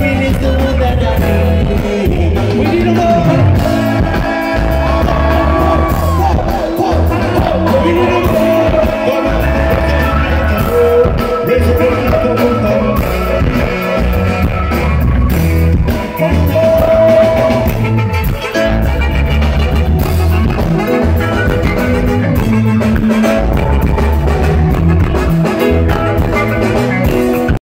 We need to know that I need. We need to know.